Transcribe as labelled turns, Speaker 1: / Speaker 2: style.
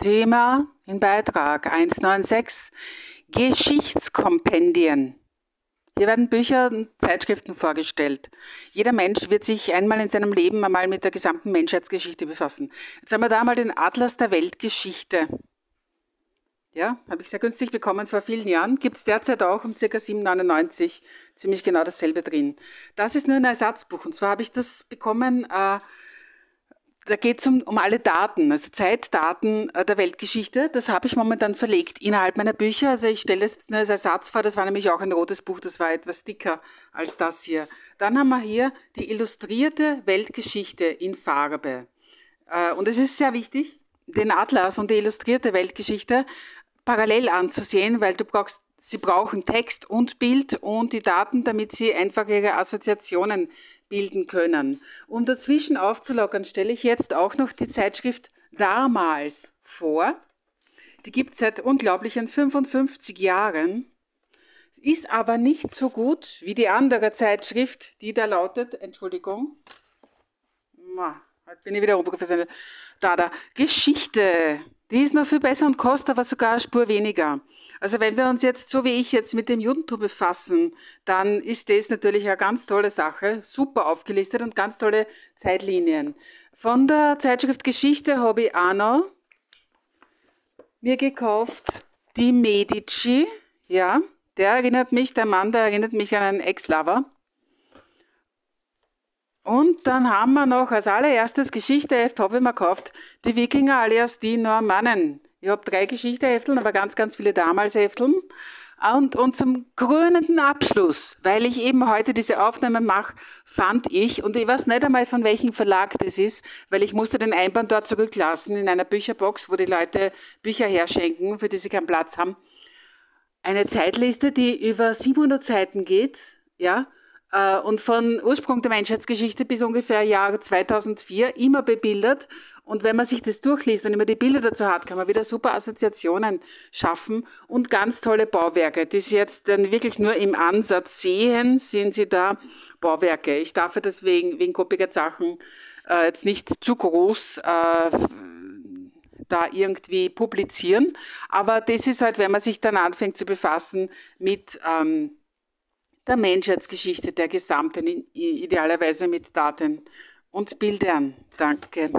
Speaker 1: Thema in Beitrag 196 Geschichtskompendien. Hier werden Bücher und Zeitschriften vorgestellt. Jeder Mensch wird sich einmal in seinem Leben einmal mit der gesamten Menschheitsgeschichte befassen. Jetzt haben wir da mal den Atlas der Weltgeschichte. Ja, habe ich sehr günstig bekommen vor vielen Jahren. Gibt es derzeit auch um ca. 7,99 ziemlich genau dasselbe drin. Das ist nur ein Ersatzbuch. Und zwar habe ich das bekommen äh, da geht es um, um alle Daten, also Zeitdaten äh, der Weltgeschichte. Das habe ich momentan verlegt innerhalb meiner Bücher. Also ich stelle das jetzt nur als Ersatz vor. Das war nämlich auch ein rotes Buch, das war etwas dicker als das hier. Dann haben wir hier die illustrierte Weltgeschichte in Farbe. Äh, und es ist sehr wichtig, den Atlas und die illustrierte Weltgeschichte parallel anzusehen, weil du brauchst Sie brauchen Text und Bild und die Daten, damit Sie einfach Ihre Assoziationen bilden können. Um dazwischen aufzulockern, stelle ich jetzt auch noch die Zeitschrift Damals vor. Die gibt es seit unglaublichen 55 Jahren. Ist aber nicht so gut wie die andere Zeitschrift, die da lautet, Entschuldigung, heute bin ich wieder unprofessionell, da, da, Geschichte. Die ist noch viel besser und kostet aber sogar eine Spur weniger. Also wenn wir uns jetzt, so wie ich jetzt mit dem Judentum befassen, dann ist das natürlich eine ganz tolle Sache, super aufgelistet und ganz tolle Zeitlinien. Von der Zeitschrift Geschichte habe ich auch noch mir gekauft die Medici, ja, der erinnert mich, der Mann, der erinnert mich an einen Ex-Lover. Und dann haben wir noch als allererstes Geschichteheft, habe ich mir gekauft, die Wikinger alias die Normannen. Ich habe drei Geschichtehefteln, aber ganz, ganz viele Damalshefteln. Und, und zum krönenden Abschluss, weil ich eben heute diese Aufnahme mache, fand ich, und ich weiß nicht einmal von welchem Verlag das ist, weil ich musste den Einband dort zurücklassen in einer Bücherbox, wo die Leute Bücher herschenken, für die sie keinen Platz haben. Eine Zeitliste, die über 700 Seiten geht, ja, und von Ursprung der Menschheitsgeschichte bis ungefähr Jahr 2004 immer bebildert. Und wenn man sich das durchliest und immer die Bilder dazu hat, kann man wieder super Assoziationen schaffen und ganz tolle Bauwerke, die Sie jetzt dann wirklich nur im Ansatz sehen, sehen Sie da Bauwerke. Ich darf ja deswegen wegen Koppiger Sachen äh, jetzt nicht zu groß äh, da irgendwie publizieren. Aber das ist halt, wenn man sich dann anfängt zu befassen mit ähm, der Menschheitsgeschichte der gesamten, idealerweise mit Daten und Bildern. Danke.